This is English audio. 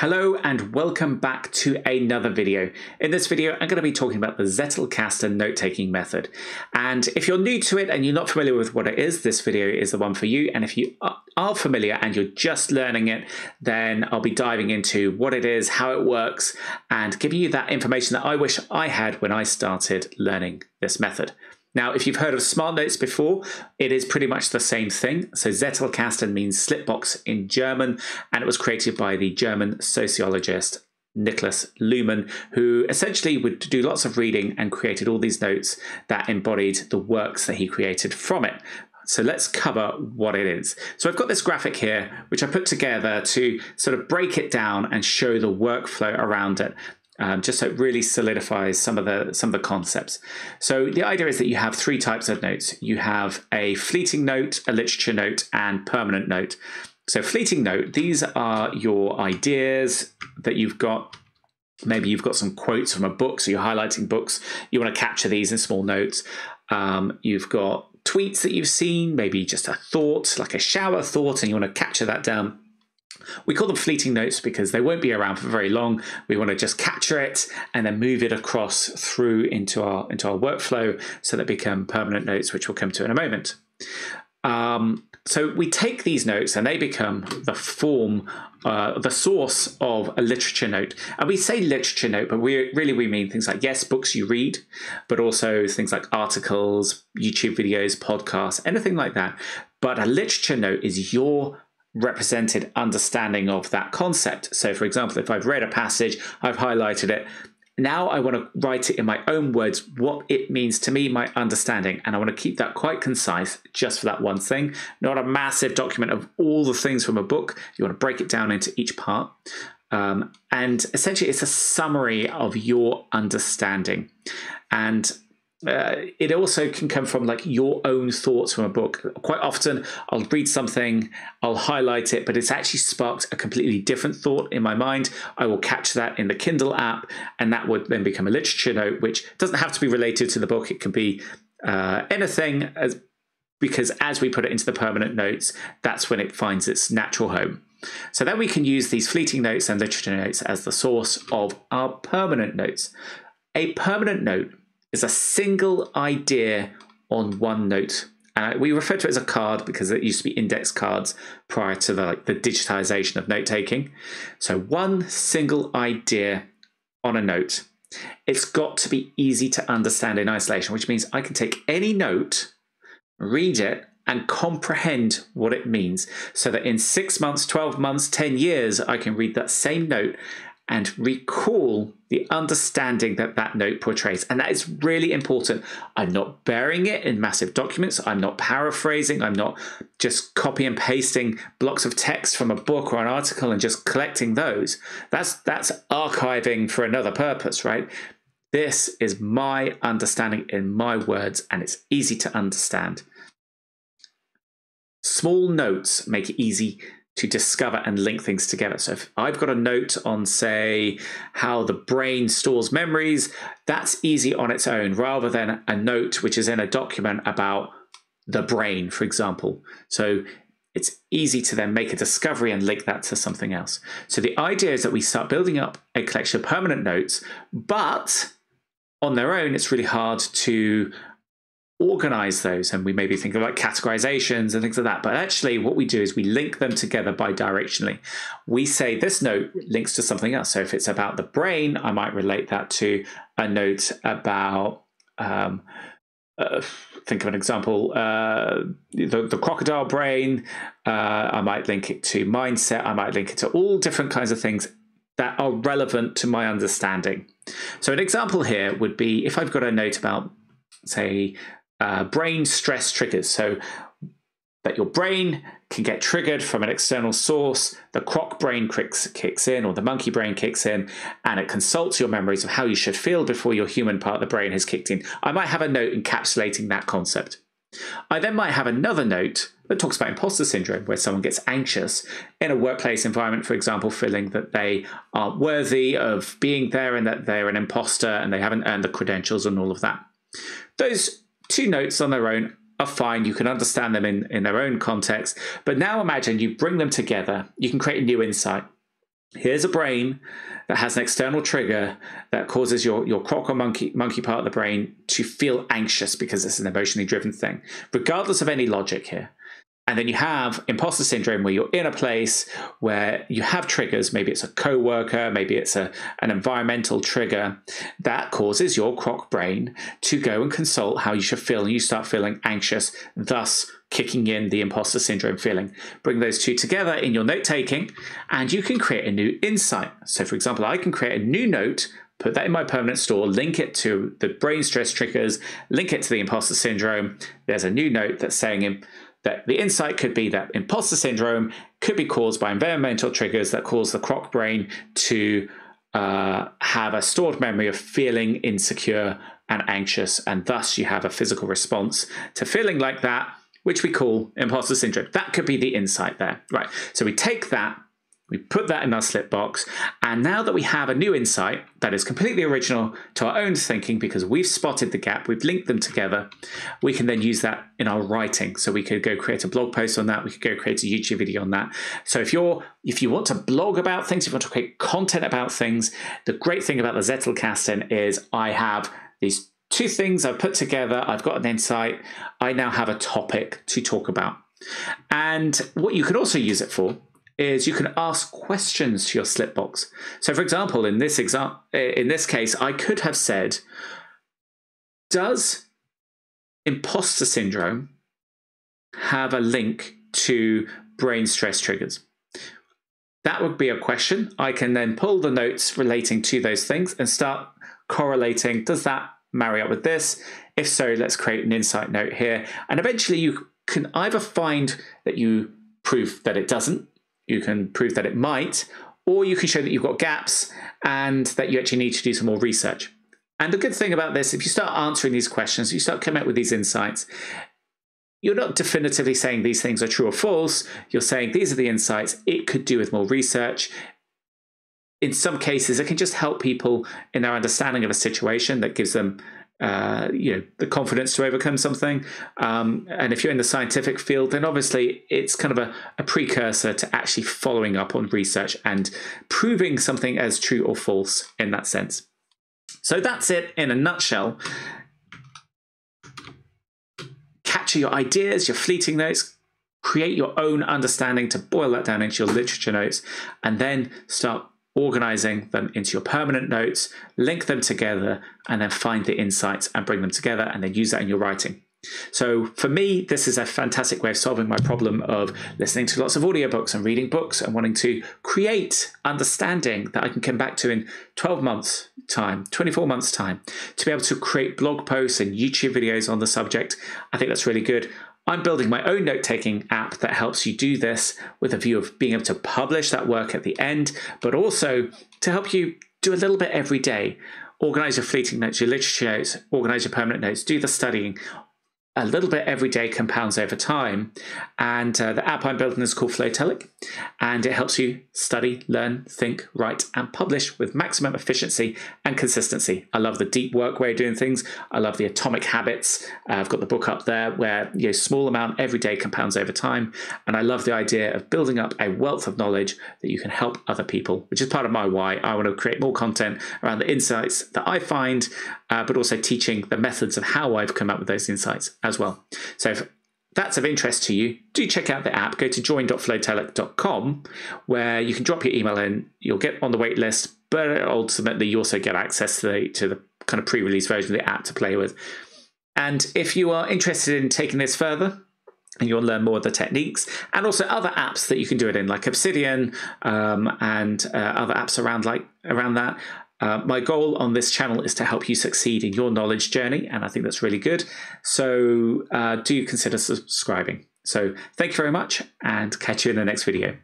Hello and welcome back to another video. In this video, I'm going to be talking about the Zettelkasten note-taking method. And if you're new to it and you're not familiar with what it is, this video is the one for you. And if you are familiar and you're just learning it, then I'll be diving into what it is, how it works, and giving you that information that I wish I had when I started learning this method. Now, if you've heard of smart notes before, it is pretty much the same thing. So Zettelkasten means slipbox in German, and it was created by the German sociologist Niklas Luhmann, who essentially would do lots of reading and created all these notes that embodied the works that he created from it. So let's cover what it is. So I've got this graphic here, which I put together to sort of break it down and show the workflow around it um, just so it really solidifies some of the some of the concepts. So the idea is that you have three types of notes. You have a fleeting note, a literature note, and permanent note. So fleeting note, these are your ideas that you've got. Maybe you've got some quotes from a book, so you're highlighting books. You want to capture these in small notes. Um, you've got tweets that you've seen, maybe just a thought, like a shower thought, and you want to capture that down we call them fleeting notes because they won't be around for very long. We want to just capture it and then move it across through into our into our workflow so that become permanent notes, which we'll come to in a moment. Um, so we take these notes and they become the form, uh, the source of a literature note. And we say literature note, but we really we mean things like yes, books you read, but also things like articles, YouTube videos, podcasts, anything like that. But a literature note is your represented understanding of that concept. So, for example, if I've read a passage, I've highlighted it. Now I want to write it in my own words, what it means to me, my understanding. And I want to keep that quite concise just for that one thing, not a massive document of all the things from a book. You want to break it down into each part. Um, and essentially, it's a summary of your understanding. And uh, it also can come from like your own thoughts from a book. Quite often, I'll read something, I'll highlight it, but it's actually sparked a completely different thought in my mind. I will catch that in the Kindle app, and that would then become a literature note, which doesn't have to be related to the book. It can be uh, anything, as, because as we put it into the permanent notes, that's when it finds its natural home. So then we can use these fleeting notes and literature notes as the source of our permanent notes. A permanent note is a single idea on one note. And we refer to it as a card because it used to be index cards prior to the, like, the digitization of note taking. So one single idea on a note. It's got to be easy to understand in isolation, which means I can take any note, read it, and comprehend what it means so that in six months, 12 months, 10 years, I can read that same note and recall the understanding that that note portrays. And that is really important. I'm not burying it in massive documents. I'm not paraphrasing. I'm not just copy and pasting blocks of text from a book or an article and just collecting those. That's that's archiving for another purpose, right? This is my understanding in my words, and it's easy to understand. Small notes make it easy to discover and link things together. So if I've got a note on, say, how the brain stores memories, that's easy on its own rather than a note which is in a document about the brain, for example. So it's easy to then make a discovery and link that to something else. So the idea is that we start building up a collection of permanent notes, but on their own, it's really hard to organize those and we maybe think about categorizations and things like that. But actually what we do is we link them together bidirectionally. We say this note links to something else. So if it's about the brain i might relate that to a note about um, uh, think of an example uh, the, the, crocodile brain. Uh, i might link it to mindset. I might link it to all different kinds of things that are relevant to my understanding. So an example here would be if i've got a note about say uh, brain stress triggers. So that your brain can get triggered from an external source. The croc brain kicks, kicks in, or the monkey brain kicks in, and it consults your memories of how you should feel before your human part of the brain has kicked in. I might have a note encapsulating that concept. I then might have another note that talks about imposter syndrome, where someone gets anxious in a workplace environment, for example, feeling that they aren't worthy of being there and that they're an imposter and they haven't earned the credentials and all of that. Those two notes on their own are fine. You can understand them in, in their own context. But now imagine you bring them together, you can create a new insight. here's a brain that has an external trigger that causes your, your croc or monkey, monkey part of the brain to feel anxious because it's an emotionally driven thing, regardless of any logic here. And then you have imposter syndrome where you're in a place where you have triggers. Maybe it's a coworker, maybe it's a, an environmental trigger that causes your croc brain to go and consult how you should feel. And you start feeling anxious, thus kicking in the imposter syndrome feeling. Bring those two together in your note taking, and you can create a new insight. So, for example, I can create a new note put that in my permanent store, link it to the brain stress triggers, link it to the imposter syndrome. There's a new note that's saying that the insight could be that imposter syndrome could be caused by environmental triggers that cause the croc brain to uh, have a stored memory of feeling insecure and anxious, and thus you have a physical response to feeling like that, which we call imposter syndrome. That could be the insight there, right? So we take that we put that in our slip box, and now that we have a new insight that is completely original to our own thinking because we've spotted the gap, we've linked them together, we can then use that in our writing. So we could go create a blog post on that, we could go create a YouTube video on that. So if you're if you want to blog about things, if you want to create content about things, the great thing about the Zettelkasten is I have these two things I've put together, I've got an insight, I now have a topic to talk about. And what you could also use it for is you can ask questions to your slip box. So, for example, in this example, in this case, I could have said, "Does imposter syndrome have a link to brain stress triggers?" That would be a question. I can then pull the notes relating to those things and start correlating. Does that marry up with this? If so, let's create an insight note here. And eventually, you can either find that you prove that it doesn't, you can prove that it might, or you can show that you've got gaps and that you actually need to do some more research. And the good thing about this, if you start answering these questions, you start coming up with these insights, you're not definitively saying these things are true or false. You're saying these are the insights. It could do with more research. In some cases, it can just help people in their understanding of a situation that gives them uh, you know the confidence to overcome something. Um, and if you're in the scientific field, then obviously it's kind of a, a, precursor to actually following up on research and proving something as true or false in that sense. So that's it in a nutshell. Capture your ideas, your fleeting notes, create your own understanding to boil that down into your literature notes, and then start organizing them into your permanent notes, link them together, and then find the insights and bring them together and then use that in your writing. So for me, this is a fantastic way of solving my problem of listening to lots of audiobooks and reading books and wanting to create understanding that I can come back to in 12 months time, 24 months time, to be able to create blog posts and YouTube videos on the subject. I think that's really good. I'm building my own note taking app that helps you do this with a view of being able to publish that work at the end, but also to help you do a little bit every day. Organize your fleeting notes, your literature notes, organize your permanent notes, do the studying, a little bit every day compounds over time. And uh, the app I'm building is called Flowtelic, and it helps you study, learn, think, write, and publish with maximum efficiency and consistency. I love the deep work way of doing things. I love the atomic habits. Uh, I've got the book up there where you know, small amount every day compounds over time. And I love the idea of building up a wealth of knowledge that you can help other people, which is part of my why. I want to create more content around the insights that I find, uh, but also teaching the methods of how I've come up with those insights as well. So if that's of interest to you, do check out the app. Go to join.flowtelic.com where you can drop your email in. You'll get on the wait list, but ultimately you also get access to the, to the kind of pre-release version of the app to play with. And if you are interested in taking this further, and you'll learn more of the techniques and also other apps that you can do it in, like Obsidian um, and uh, other apps around like around that. Uh, my goal on this channel is to help you succeed in your knowledge journey, and I think that's really good. So uh, do consider subscribing. So thank you very much, and catch you in the next video.